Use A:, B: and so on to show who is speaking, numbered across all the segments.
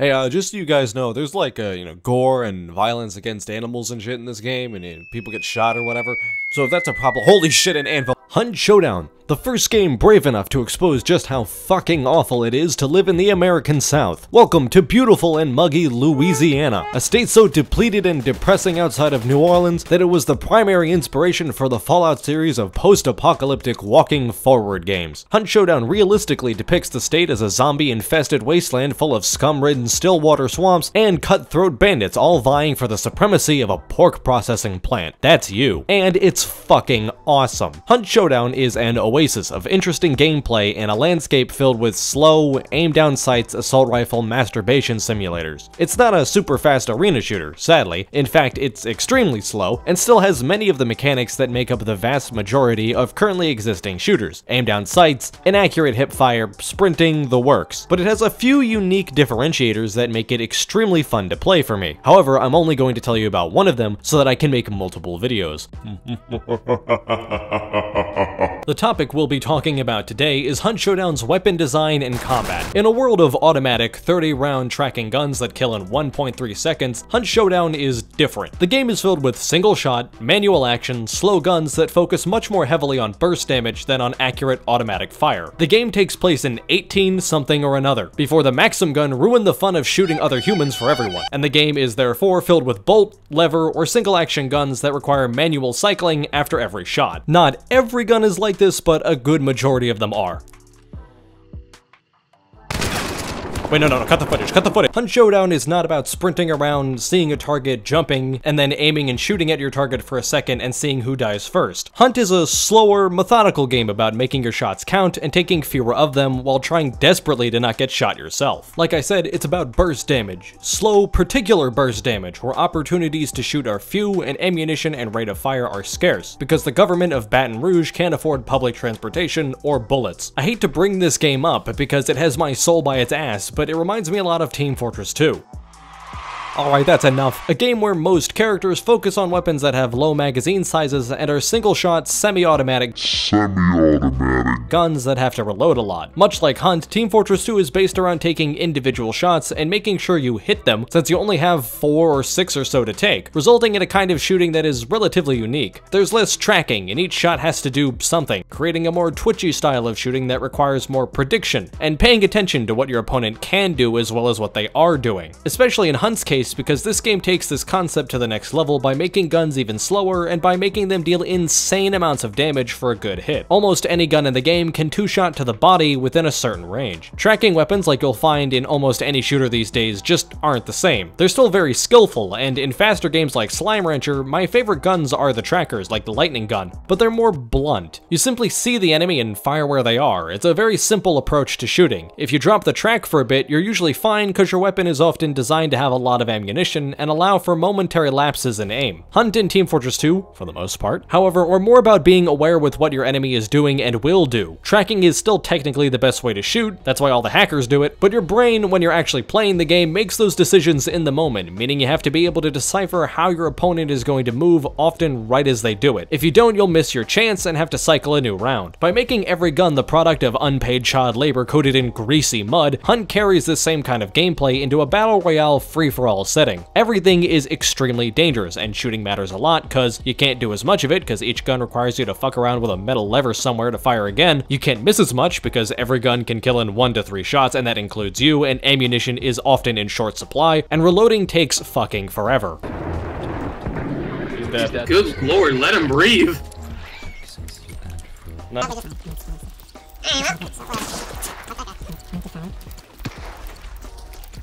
A: Hey, uh, just so you guys know, there's like, uh, you know, gore and violence against animals and shit in this game, and uh, people get shot or whatever. So if that's a problem, holy shit, an anvil. Hunt Showdown, the first game brave enough to expose just how fucking awful it is to live in the American South. Welcome to beautiful and muggy Louisiana, a state so depleted and depressing outside of New Orleans that it was the primary inspiration for the Fallout series of post-apocalyptic walking forward games. Hunt Showdown realistically depicts the state as a zombie-infested wasteland full of scum-ridden stillwater swamps and cutthroat bandits all vying for the supremacy of a pork processing plant. That's you. And it's fucking awesome. Hunt Showdown is an oasis of interesting gameplay in a landscape filled with slow, aim-down sights assault rifle masturbation simulators. It's not a super fast arena shooter, sadly. In fact, it's extremely slow, and still has many of the mechanics that make up the vast majority of currently existing shooters. Aim-down sights, inaccurate hipfire, sprinting, the works. But it has a few unique differentiators that make it extremely fun to play for me. However, I'm only going to tell you about one of them so that I can make multiple videos. The topic we'll be talking about today is Hunt Showdown's weapon design and combat. In a world of automatic 30-round tracking guns that kill in 1.3 seconds, Hunt Showdown is different. The game is filled with single-shot, manual action, slow guns that focus much more heavily on burst damage than on accurate automatic fire. The game takes place in 18 something or another, before the Maxim gun ruined the fun of shooting other humans for everyone, and the game is therefore filled with bolt, lever, or single-action guns that require manual cycling after every shot. Not every gun is like this, but a good majority of them are. Wait, no, no, no, cut the footage, cut the footage. Hunt Showdown is not about sprinting around, seeing a target, jumping, and then aiming and shooting at your target for a second and seeing who dies first. Hunt is a slower, methodical game about making your shots count and taking fewer of them while trying desperately to not get shot yourself. Like I said, it's about burst damage. Slow, particular burst damage, where opportunities to shoot are few and ammunition and rate of fire are scarce, because the government of Baton Rouge can't afford public transportation or bullets. I hate to bring this game up because it has my soul by its ass, but it reminds me a lot of Team Fortress 2. Alright, that's enough. A game where most characters focus on weapons that have low magazine sizes and are single-shot, semi-automatic
B: Semi-automatic.
A: guns that have to reload a lot. Much like Hunt, Team Fortress 2 is based around taking individual shots and making sure you hit them, since you only have four or six or so to take, resulting in a kind of shooting that is relatively unique. There's less tracking, and each shot has to do something, creating a more twitchy style of shooting that requires more prediction, and paying attention to what your opponent can do as well as what they are doing. Especially in Hunt's case, because this game takes this concept to the next level by making guns even slower and by making them deal insane amounts of damage for a good hit. Almost any gun in the game can two-shot to the body within a certain range. Tracking weapons like you'll find in almost any shooter these days just aren't the same. They're still very skillful, and in faster games like Slime Rancher, my favorite guns are the trackers like the lightning gun, but they're more blunt. You simply see the enemy and fire where they are. It's a very simple approach to shooting. If you drop the track for a bit, you're usually fine because your weapon is often designed to have a lot of ammunition and allow for momentary lapses in aim. Hunt in Team Fortress 2, for the most part, however, are more about being aware with what your enemy is doing and will do. Tracking is still technically the best way to shoot, that's why all the hackers do it, but your brain, when you're actually playing the game, makes those decisions in the moment, meaning you have to be able to decipher how your opponent is going to move, often right as they do it. If you don't, you'll miss your chance and have to cycle a new round. By making every gun the product of unpaid child labor coated in greasy mud, Hunt carries this same kind of gameplay into a battle royale free-for-all setting. Everything is extremely dangerous, and shooting matters a lot, cause you can't do as much of it, cause each gun requires you to fuck around with a metal lever somewhere to fire again. You can't miss as much, because every gun can kill in one to three shots, and that includes you, and ammunition is often in short supply, and reloading takes fucking forever. He's dead.
C: Good lord, let him breathe.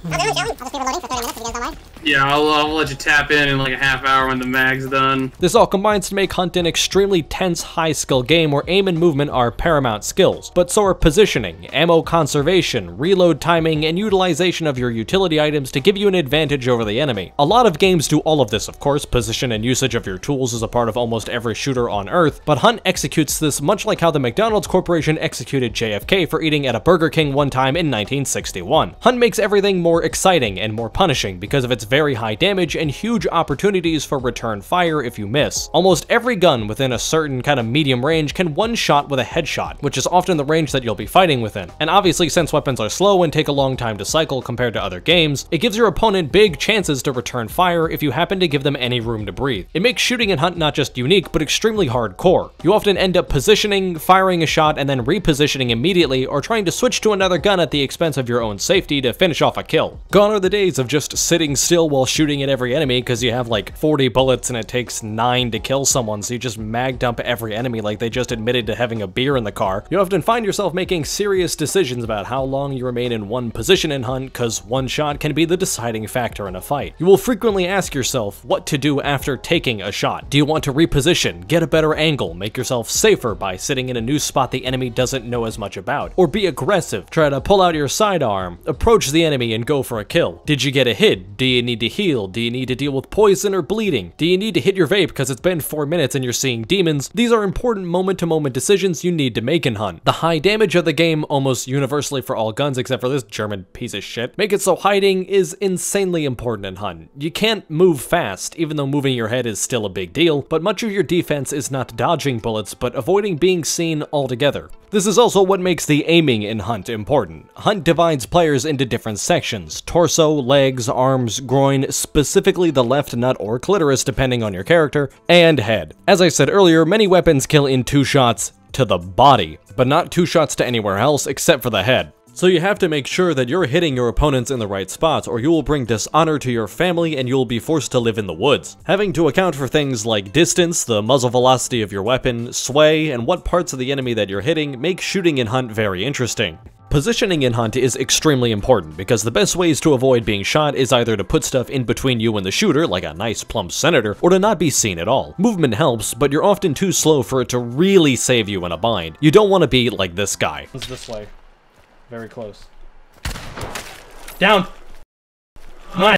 A: Not-
C: Yeah, I'll, I'll let you tap in in like a half hour when the mag's done.
A: This all combines to make Hunt an extremely tense, high-skill game where aim and movement are paramount skills, but so are positioning, ammo conservation, reload timing, and utilization of your utility items to give you an advantage over the enemy. A lot of games do all of this, of course, position and usage of your tools is a part of almost every shooter on Earth, but Hunt executes this much like how the McDonald's Corporation executed JFK for eating at a Burger King one time in 1961. Hunt makes everything more exciting and more punishing because of its very high damage and huge opportunities for return fire if you miss. Almost every gun within a certain kind of medium range can one-shot with a headshot, which is often the range that you'll be fighting within. And obviously since weapons are slow and take a long time to cycle compared to other games, it gives your opponent big chances to return fire if you happen to give them any room to breathe. It makes shooting and hunt not just unique, but extremely hardcore. You often end up positioning, firing a shot, and then repositioning immediately, or trying to switch to another gun at the expense of your own safety to finish off a kill. Gone are the days of just sitting still while shooting at every enemy because you have like 40 bullets and it takes 9 to kill someone, so you just mag dump every enemy like they just admitted to having a beer in the car. You often find yourself making serious decisions about how long you remain in one position in Hunt, because one shot can be the deciding factor in a fight. You will frequently ask yourself what to do after taking a shot. Do you want to reposition, get a better angle, make yourself safer by sitting in a new spot the enemy doesn't know as much about? Or be aggressive, try to pull out your sidearm, approach the enemy and go for a kill? Did you get a hit? Do you need to heal? Do you need to deal with poison or bleeding? Do you need to hit your vape because it's been 4 minutes and you're seeing demons? These are important moment-to-moment -moment decisions you need to make in Hunt. The high damage of the game, almost universally for all guns except for this German piece of shit, make it so hiding is insanely important in Hunt. You can't move fast, even though moving your head is still a big deal, but much of your defense is not dodging bullets, but avoiding being seen altogether. This is also what makes the aiming in Hunt important. Hunt divides players into different sections, torso, legs, arms, groin, specifically the left nut or clitoris depending on your character, and head. As I said earlier, many weapons kill in two shots to the body, but not two shots to anywhere else except for the head. So you have to make sure that you're hitting your opponents in the right spots or you will bring dishonor to your family and you will be forced to live in the woods. Having to account for things like distance, the muzzle velocity of your weapon, sway, and what parts of the enemy that you're hitting make shooting in Hunt very interesting. Positioning in Hunt is extremely important because the best ways to avoid being shot is either to put stuff in between you and the shooter, like a nice plump senator, or to not be seen at all. Movement helps, but you're often too slow for it to really save you in a bind. You don't want to be like this guy.
D: It's this way. Very close.
A: Down!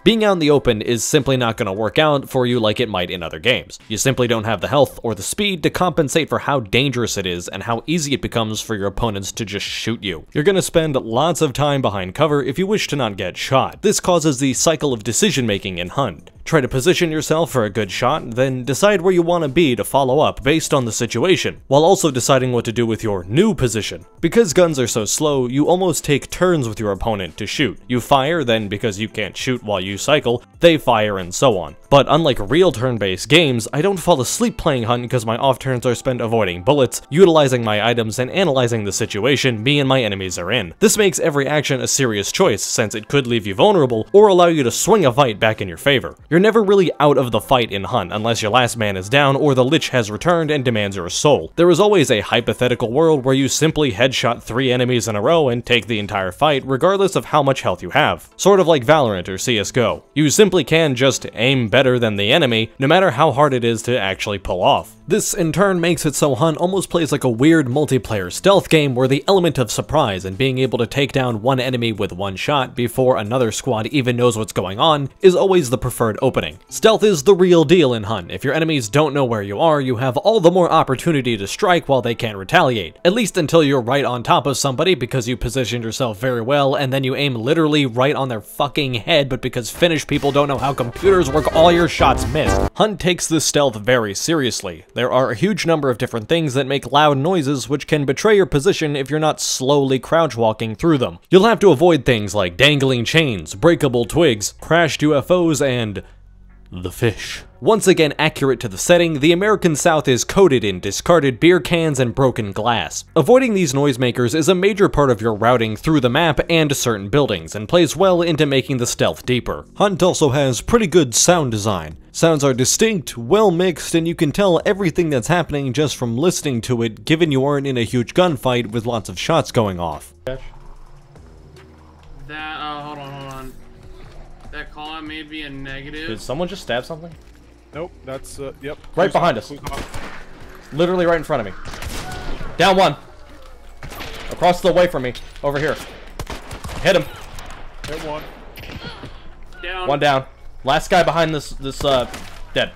A: Being out in the open is simply not going to work out for you like it might in other games. You simply don't have the health or the speed to compensate for how dangerous it is and how easy it becomes for your opponents to just shoot you. You're going to spend lots of time behind cover if you wish to not get shot. This causes the cycle of decision making in Hunt. Try to position yourself for a good shot, then decide where you want to be to follow up based on the situation, while also deciding what to do with your new position. Because guns are so slow, you almost take turns with your opponent to shoot. You fire, then because you can't shoot while you cycle, they fire and so on. But unlike real turn-based games, I don't fall asleep playing Hunt because my off turns are spent avoiding bullets, utilizing my items, and analyzing the situation me and my enemies are in. This makes every action a serious choice, since it could leave you vulnerable, or allow you to swing a fight back in your favor. You're you're never really out of the fight in Hunt unless your last man is down or the Lich has returned and demands your soul. There is always a hypothetical world where you simply headshot three enemies in a row and take the entire fight regardless of how much health you have. Sort of like Valorant or CSGO. You simply can just aim better than the enemy, no matter how hard it is to actually pull off. This in turn makes it so Hunt almost plays like a weird multiplayer stealth game where the element of surprise and being able to take down one enemy with one shot before another squad even knows what's going on is always the preferred opening. Stealth is the real deal in Hunt. If your enemies don't know where you are, you have all the more opportunity to strike while they can't retaliate. At least until you're right on top of somebody because you positioned yourself very well and then you aim literally right on their fucking head but because Finnish people don't know how computers work all your shots miss. Hunt takes this stealth very seriously. There are a huge number of different things that make loud noises which can betray your position if you're not slowly crouch walking through them. You'll have to avoid things like dangling chains, breakable twigs, crashed UFOs, and the fish. Once again accurate to the setting, the American South is coated in discarded beer cans and broken glass. Avoiding these noisemakers is a major part of your routing through the map and certain buildings, and plays well into making the stealth deeper. Hunt also has pretty good sound design. Sounds are distinct, well mixed, and you can tell everything that's happening just from listening to it, given you aren't in a huge gunfight with lots of shots going off.
C: That, uh, hold on, hold on. That call out may be a negative.
D: Did someone just stab something?
E: Nope, that's, uh, yep.
D: Right behind us. Literally right in front of me. Down one. Across the way from me. Over here. Hit him.
E: Hit one.
C: Down.
D: One down. Last guy behind this, this, uh, dead.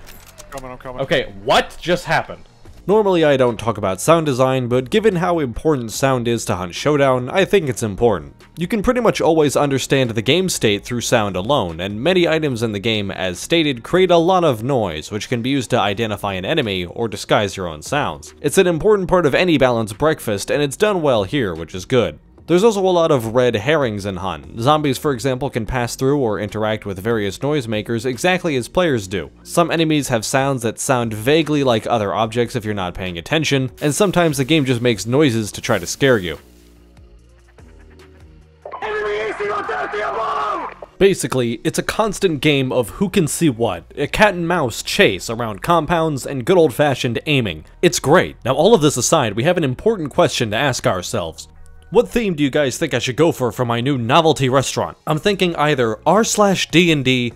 E: Coming, I'm coming.
D: Okay, what just happened?
A: Normally I don't talk about sound design, but given how important sound is to Hunt Showdown, I think it's important. You can pretty much always understand the game state through sound alone, and many items in the game, as stated, create a lot of noise, which can be used to identify an enemy or disguise your own sounds. It's an important part of any balanced breakfast, and it's done well here, which is good. There's also a lot of red herrings in Hunt. Zombies, for example, can pass through or interact with various noisemakers exactly as players do. Some enemies have sounds that sound vaguely like other objects if you're not paying attention, and sometimes the game just makes noises to try to scare you. Basically, it's a constant game of who can see what, a cat and mouse chase around compounds, and good old fashioned aiming. It's great. Now all of this aside, we have an important question to ask ourselves. What theme do you guys think I should go for for my new novelty restaurant? I'm thinking either r slash D&D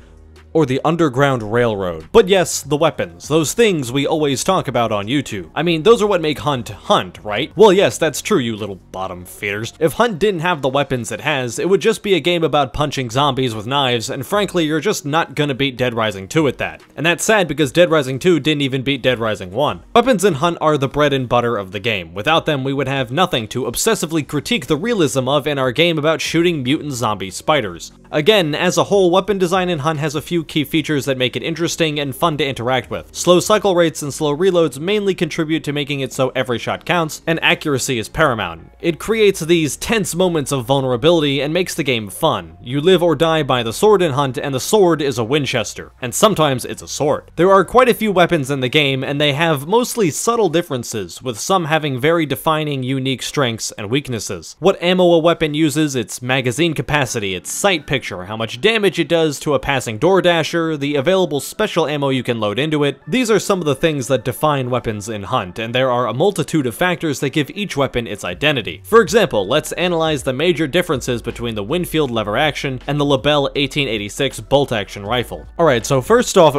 A: or the Underground Railroad. But yes, the weapons, those things we always talk about on YouTube. I mean, those are what make Hunt Hunt, right? Well, yes, that's true, you little bottom feeders. If Hunt didn't have the weapons it has, it would just be a game about punching zombies with knives, and frankly, you're just not gonna beat Dead Rising 2 at that. And that's sad because Dead Rising 2 didn't even beat Dead Rising 1. Weapons in Hunt are the bread and butter of the game. Without them, we would have nothing to obsessively critique the realism of in our game about shooting mutant zombie spiders. Again, as a whole, weapon design in Hunt has a few key features that make it interesting and fun to interact with. Slow cycle rates and slow reloads mainly contribute to making it so every shot counts, and accuracy is paramount. It creates these tense moments of vulnerability and makes the game fun. You live or die by the sword in Hunt, and the sword is a Winchester, and sometimes it's a sword. There are quite a few weapons in the game, and they have mostly subtle differences, with some having very defining unique strengths and weaknesses. What ammo a weapon uses, its magazine capacity, its sight picture, picture, how much damage it does to a passing door dasher, the available special ammo you can load into it. These are some of the things that define weapons in Hunt, and there are a multitude of factors that give each weapon its identity. For example, let's analyze the major differences between the Winfield lever action and the Lebel 1886 bolt action rifle. Alright, so first off,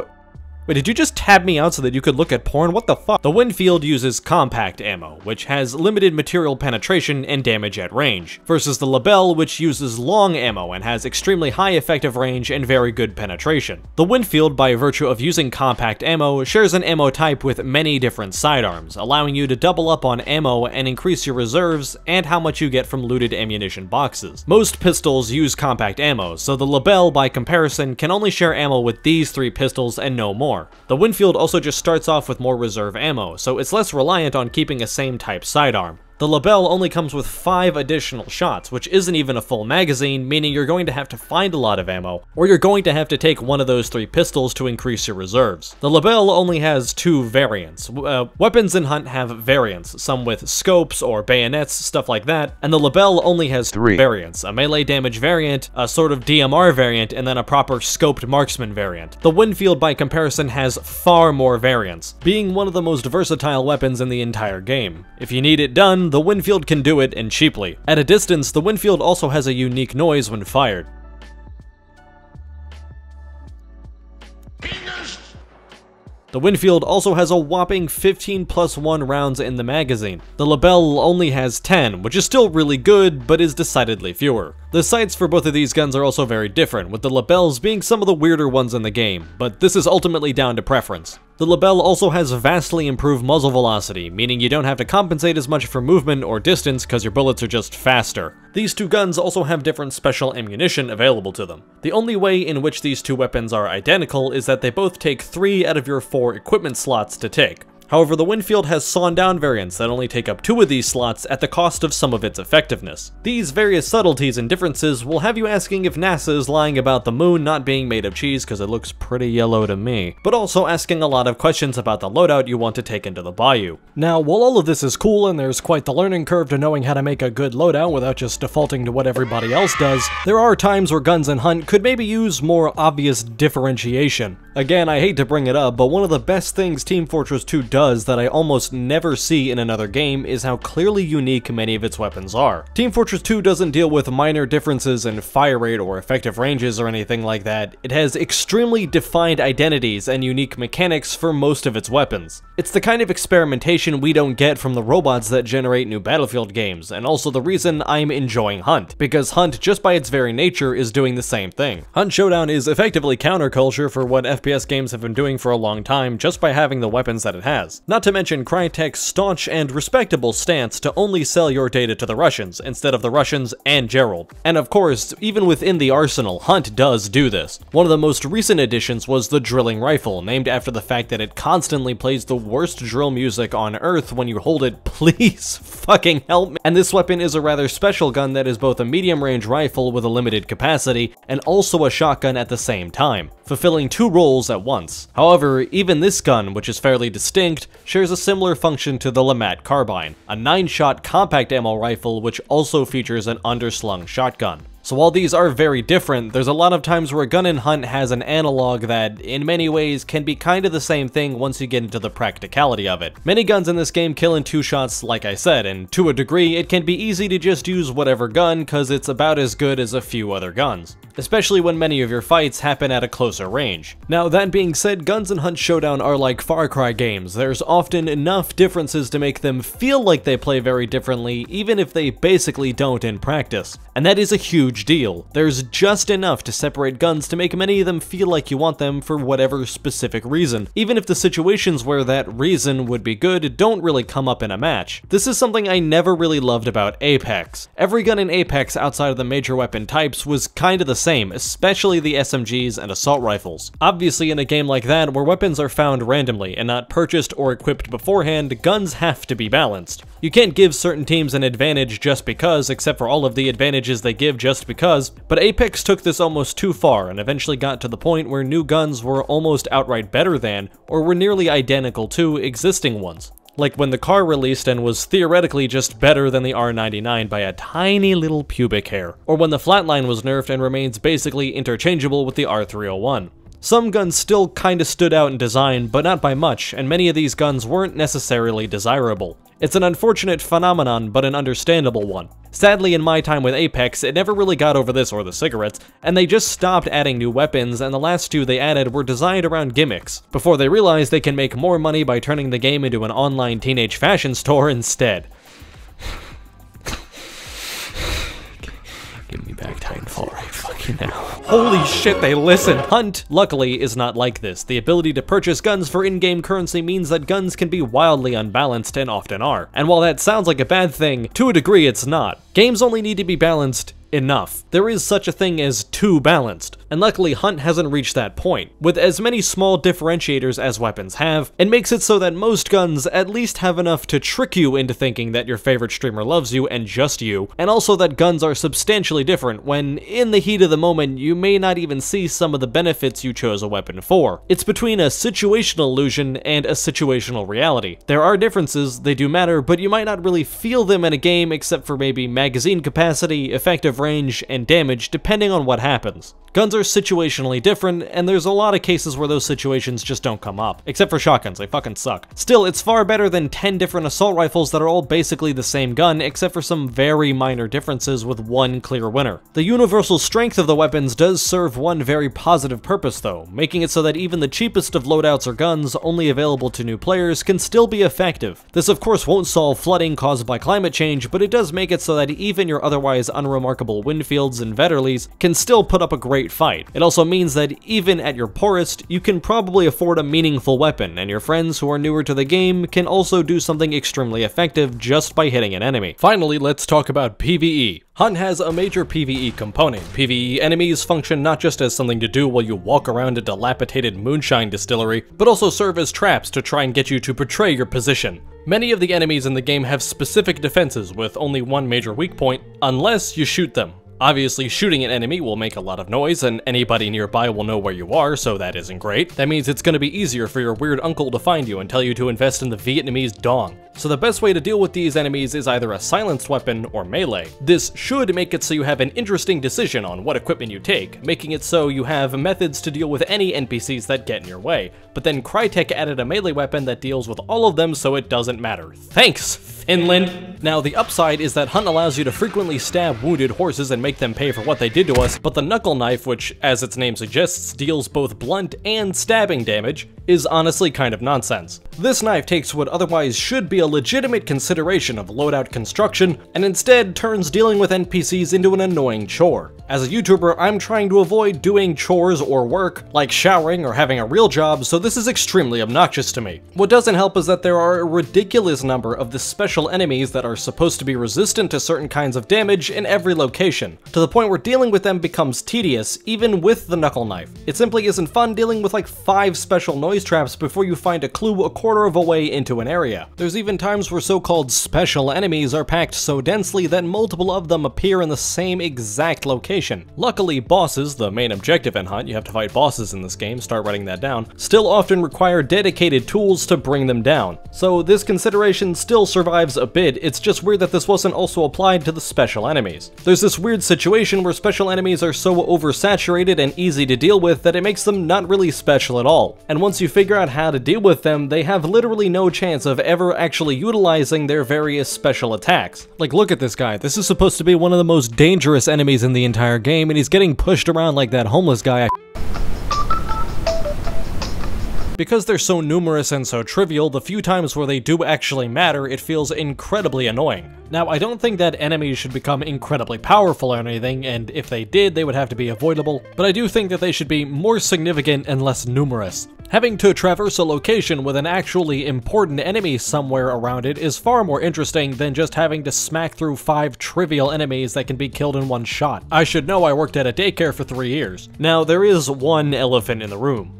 A: Wait, did you just tab me out so that you could look at porn? What the fuck? The Winfield uses compact ammo, which has limited material penetration and damage at range, versus the Lebel, which uses long ammo and has extremely high effective range and very good penetration. The Winfield, by virtue of using compact ammo, shares an ammo type with many different sidearms, allowing you to double up on ammo and increase your reserves and how much you get from looted ammunition boxes. Most pistols use compact ammo, so the Lebel, by comparison, can only share ammo with these three pistols and no more more. The Winfield also just starts off with more reserve ammo, so it's less reliant on keeping a same type sidearm. The Lebel only comes with 5 additional shots, which isn't even a full magazine, meaning you're going to have to find a lot of ammo, or you're going to have to take one of those three pistols to increase your reserves. The Lebel only has two variants. Uh, weapons in Hunt have variants, some with scopes or bayonets, stuff like that, and the Lebel only has three variants, a melee damage variant, a sort of DMR variant, and then a proper scoped marksman variant. The Winfield, by comparison, has far more variants, being one of the most versatile weapons in the entire game. If you need it done, the Winfield can do it, and cheaply. At a distance, the Winfield also has a unique noise when fired. The Winfield also has a whopping 15 plus 1 rounds in the magazine. The Lebel only has 10, which is still really good, but is decidedly fewer. The sights for both of these guns are also very different, with the Lebels being some of the weirder ones in the game, but this is ultimately down to preference. The Lebel also has vastly improved muzzle velocity, meaning you don't have to compensate as much for movement or distance because your bullets are just faster. These two guns also have different special ammunition available to them. The only way in which these two weapons are identical is that they both take 3 out of your 4 equipment slots to take. However, the Winfield has sawn down variants that only take up two of these slots at the cost of some of its effectiveness. These various subtleties and differences will have you asking if NASA is lying about the moon not being made of cheese because it looks pretty yellow to me, but also asking a lot of questions about the loadout you want to take into the bayou. Now, while all of this is cool and there's quite the learning curve to knowing how to make a good loadout without just defaulting to what everybody else does, there are times where Guns and Hunt could maybe use more obvious differentiation. Again, I hate to bring it up, but one of the best things Team Fortress 2 does does that I almost never see in another game is how clearly unique many of its weapons are. Team Fortress 2 doesn't deal with minor differences in fire rate or effective ranges or anything like that. It has extremely defined identities and unique mechanics for most of its weapons. It's the kind of experimentation we don't get from the robots that generate new Battlefield games, and also the reason I'm enjoying Hunt, because Hunt, just by its very nature, is doing the same thing. Hunt Showdown is effectively counterculture for what FPS games have been doing for a long time just by having the weapons that it has. Not to mention Crytek's staunch and respectable stance to only sell your data to the Russians, instead of the Russians and Gerald. And of course, even within the arsenal, Hunt does do this. One of the most recent additions was the drilling rifle, named after the fact that it constantly plays the worst drill music on earth when you hold it, please fucking help me. And this weapon is a rather special gun that is both a medium range rifle with a limited capacity, and also a shotgun at the same time, fulfilling two roles at once. However, even this gun, which is fairly distinct, shares a similar function to the LeMat carbine, a 9-shot compact ammo rifle which also features an underslung shotgun. So while these are very different, there's a lot of times where a Gun and Hunt has an analog that, in many ways, can be kind of the same thing once you get into the practicality of it. Many guns in this game kill in two shots, like I said, and to a degree, it can be easy to just use whatever gun, cause it's about as good as a few other guns especially when many of your fights happen at a closer range. Now that being said, Guns and Hunt Showdown are like Far Cry games, there's often enough differences to make them feel like they play very differently, even if they basically don't in practice. And that is a huge deal. There's just enough to separate guns to make many of them feel like you want them for whatever specific reason, even if the situations where that reason would be good don't really come up in a match. This is something I never really loved about Apex. Every gun in Apex outside of the major weapon types was kinda the same, especially the SMGs and assault rifles. Obviously in a game like that, where weapons are found randomly and not purchased or equipped beforehand, guns have to be balanced. You can't give certain teams an advantage just because, except for all of the advantages they give just because, but Apex took this almost too far and eventually got to the point where new guns were almost outright better than, or were nearly identical to, existing ones. Like when the car released and was theoretically just better than the R99 by a tiny little pubic hair, or when the flatline was nerfed and remains basically interchangeable with the R301. Some guns still kinda stood out in design, but not by much, and many of these guns weren't necessarily desirable. It's an unfortunate phenomenon, but an understandable one. Sadly, in my time with Apex, it never really got over this or the cigarettes, and they just stopped adding new weapons, and the last two they added were designed around gimmicks, before they realized they can make more money by turning the game into an online teenage fashion store instead. Now. Holy shit, they listen! Hunt, luckily, is not like this. The ability to purchase guns for in-game currency means that guns can be wildly unbalanced and often are. And while that sounds like a bad thing, to a degree it's not. Games only need to be balanced enough. There is such a thing as too balanced, and luckily Hunt hasn't reached that point. With as many small differentiators as weapons have, it makes it so that most guns at least have enough to trick you into thinking that your favorite streamer loves you and just you, and also that guns are substantially different when, in the heat of the moment, you may not even see some of the benefits you chose a weapon for. It's between a situational illusion and a situational reality. There are differences, they do matter, but you might not really feel them in a game except for maybe magazine capacity, effective range, and damage depending on what happens. Guns are situationally different, and there's a lot of cases where those situations just don't come up. Except for shotguns, they fucking suck. Still, it's far better than 10 different assault rifles that are all basically the same gun, except for some very minor differences with one clear winner. The universal strength of the weapons does serve one very positive purpose though, making it so that even the cheapest of loadouts or guns only available to new players can still be effective. This of course won't solve flooding caused by climate change, but it does make it so that even your otherwise unremarkable Winfields and Vetterlis can still put up a great great fight. It also means that even at your poorest, you can probably afford a meaningful weapon, and your friends who are newer to the game can also do something extremely effective just by hitting an enemy. Finally, let's talk about PvE. Hunt has a major PvE component. PvE enemies function not just as something to do while you walk around a dilapidated moonshine distillery, but also serve as traps to try and get you to betray your position. Many of the enemies in the game have specific defenses with only one major weak point, unless you shoot them. Obviously, shooting an enemy will make a lot of noise, and anybody nearby will know where you are, so that isn't great. That means it's gonna be easier for your weird uncle to find you and tell you to invest in the Vietnamese dong. So the best way to deal with these enemies is either a silenced weapon or melee. This should make it so you have an interesting decision on what equipment you take, making it so you have methods to deal with any NPCs that get in your way. But then Crytek added a melee weapon that deals with all of them so it doesn't matter. Thanks, Finland! Now the upside is that Hunt allows you to frequently stab wounded horses and make them pay for what they did to us, but the knuckle knife, which as its name suggests, deals both blunt and stabbing damage, is honestly kind of nonsense. This knife takes what otherwise should be a legitimate consideration of loadout construction, and instead turns dealing with NPCs into an annoying chore. As a YouTuber, I'm trying to avoid doing chores or work, like showering or having a real job, so this is extremely obnoxious to me. What doesn't help is that there are a ridiculous number of the special enemies that are supposed to be resistant to certain kinds of damage in every location, to the point where dealing with them becomes tedious, even with the knuckle knife. It simply isn't fun dealing with like five special noise traps before you find a clue a quarter of a way into an area. There's even times where so-called special enemies are packed so densely that multiple of them appear in the same exact location. Luckily, bosses, the main objective in Hunt, you have to fight bosses in this game, start writing that down, still often require dedicated tools to bring them down. So this consideration still survives a bit, it's just weird that this wasn't also applied to the special enemies. There's this weird situation where special enemies are so oversaturated and easy to deal with that it makes them not really special at all. And once you figure out how to deal with them, they have literally no chance of ever actually utilizing their various special attacks. Like look at this guy, this is supposed to be one of the most dangerous enemies in the entire game and he's getting pushed around like that homeless guy because they're so numerous and so trivial, the few times where they do actually matter, it feels incredibly annoying. Now, I don't think that enemies should become incredibly powerful or anything, and if they did, they would have to be avoidable, but I do think that they should be more significant and less numerous. Having to traverse a location with an actually important enemy somewhere around it is far more interesting than just having to smack through five trivial enemies that can be killed in one shot. I should know I worked at a daycare for three years. Now, there is one elephant in the room.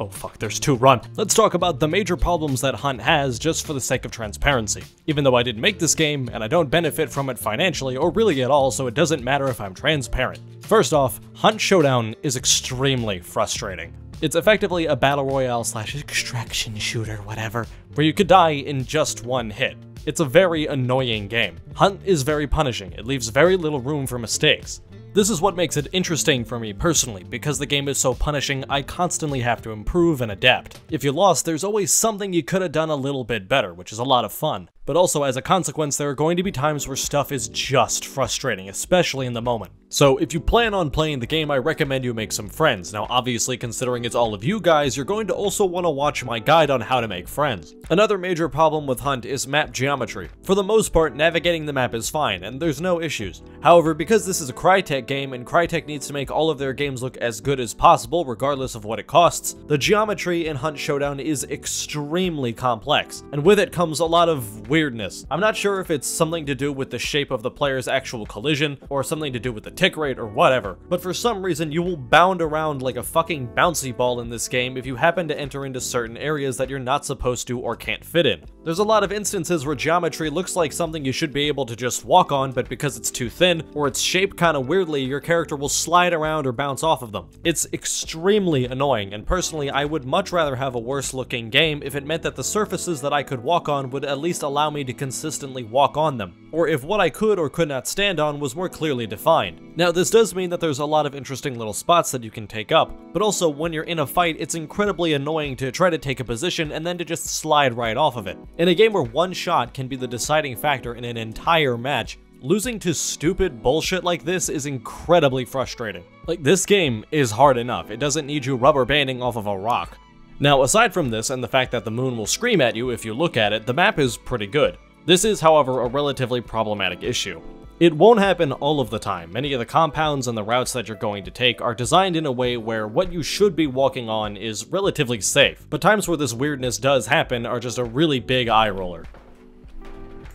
A: Oh fuck, there's two, run. Let's talk about the major problems that Hunt has just for the sake of transparency. Even though I didn't make this game, and I don't benefit from it financially or really at all, so it doesn't matter if I'm transparent. First off, Hunt Showdown is extremely frustrating. It's effectively a battle royale slash extraction shooter, whatever, where you could die in just one hit. It's a very annoying game. Hunt is very punishing, it leaves very little room for mistakes. This is what makes it interesting for me personally, because the game is so punishing, I constantly have to improve and adapt. If you lost, there's always something you could have done a little bit better, which is a lot of fun. But also, as a consequence, there are going to be times where stuff is just frustrating, especially in the moment. So if you plan on playing the game, I recommend you make some friends. Now obviously, considering it's all of you guys, you're going to also want to watch my guide on how to make friends. Another major problem with Hunt is map geometry. For the most part, navigating the map is fine, and there's no issues. However, because this is a Crytek game, and Crytek needs to make all of their games look as good as possible, regardless of what it costs, the geometry in Hunt Showdown is extremely complex, and with it comes a lot of weirdness. I'm not sure if it's something to do with the shape of the player's actual collision, or something to do with the tick rate or whatever, but for some reason you will bound around like a fucking bouncy ball in this game if you happen to enter into certain areas that you're not supposed to or can't fit in. There's a lot of instances where geometry looks like something you should be able to just walk on, but because it's too thin, or it's shaped kinda weirdly, your character will slide around or bounce off of them. It's extremely annoying, and personally I would much rather have a worse looking game if it meant that the surfaces that I could walk on would at least allow me to consistently walk on them, or if what I could or could not stand on was more clearly defined. Now this does mean that there's a lot of interesting little spots that you can take up, but also when you're in a fight it's incredibly annoying to try to take a position and then to just slide right off of it. In a game where one shot can be the deciding factor in an entire match, Losing to stupid bullshit like this is incredibly frustrating. Like, this game is hard enough, it doesn't need you rubber banding off of a rock. Now, aside from this and the fact that the moon will scream at you if you look at it, the map is pretty good. This is, however, a relatively problematic issue. It won't happen all of the time. Many of the compounds and the routes that you're going to take are designed in a way where what you should be walking on is relatively safe, but times where this weirdness does happen are just a really big eye roller.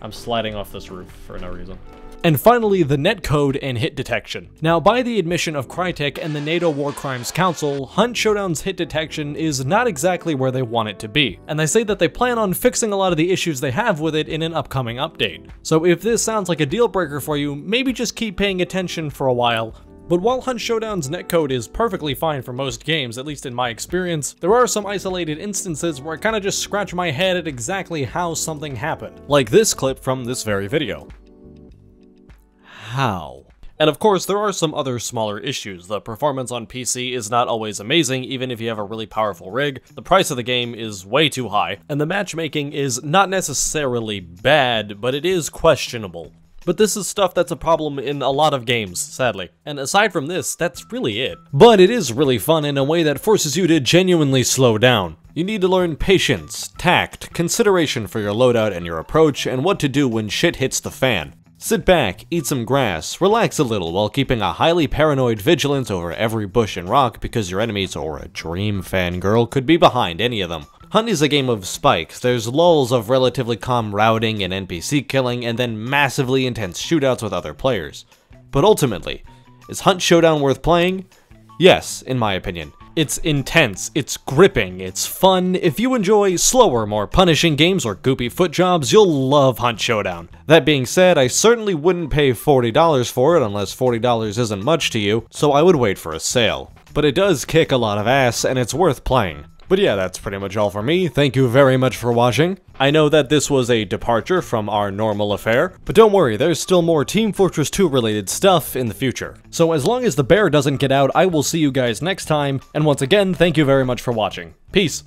A: I'm sliding off this roof for no reason. And finally, the netcode and hit detection. Now, by the admission of Crytek and the NATO War Crimes Council, Hunt Showdown's hit detection is not exactly where they want it to be, and they say that they plan on fixing a lot of the issues they have with it in an upcoming update. So if this sounds like a deal breaker for you, maybe just keep paying attention for a while, but while Hunt Showdown's netcode is perfectly fine for most games, at least in my experience, there are some isolated instances where I kinda just scratch my head at exactly how something happened. Like this clip from this very video how? And of course, there are some other smaller issues. The performance on PC is not always amazing, even if you have a really powerful rig, the price of the game is way too high, and the matchmaking is not necessarily bad, but it is questionable. But this is stuff that's a problem in a lot of games, sadly. And aside from this, that's really it. But it is really fun in a way that forces you to genuinely slow down. You need to learn patience, tact, consideration for your loadout and your approach, and what to do when shit hits the fan. Sit back, eat some grass, relax a little while keeping a highly paranoid vigilance over every bush and rock because your enemies or a dream fangirl could be behind any of them. Hunt is a game of spikes. There's lulls of relatively calm routing and NPC killing, and then massively intense shootouts with other players. But ultimately, is Hunt Showdown worth playing? Yes, in my opinion. It's intense, it's gripping, it's fun. If you enjoy slower, more punishing games or goopy foot jobs, you'll love Hunt Showdown. That being said, I certainly wouldn't pay $40 for it unless $40 isn't much to you, so I would wait for a sale. But it does kick a lot of ass, and it's worth playing. But yeah, that's pretty much all for me. Thank you very much for watching. I know that this was a departure from our normal affair, but don't worry, there's still more Team Fortress 2 related stuff in the future. So as long as the bear doesn't get out, I will see you guys next time, and once again, thank you very much for watching. Peace!